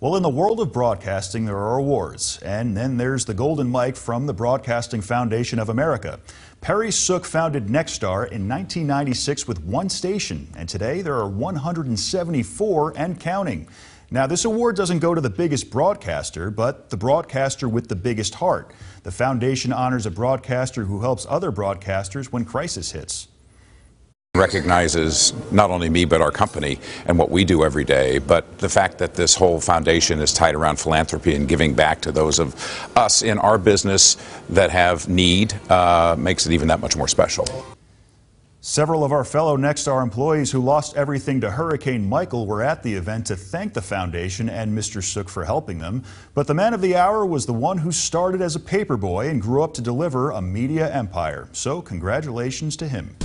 Well, in the world of broadcasting, there are awards, and then there's the Golden Mike from the Broadcasting Foundation of America. Perry Sook founded Nexstar in 1996 with one station, and today there are 174 and counting. Now, this award doesn't go to the biggest broadcaster, but the broadcaster with the biggest heart. The foundation honors a broadcaster who helps other broadcasters when crisis hits recognizes not only me but our company and what we do every day, but the fact that this whole foundation is tied around philanthropy and giving back to those of us in our business that have need uh, makes it even that much more special. Several of our fellow Nexstar employees who lost everything to Hurricane Michael were at the event to thank the foundation and Mr. Sook for helping them. But the man of the hour was the one who started as a paperboy and grew up to deliver a media empire. So congratulations to him.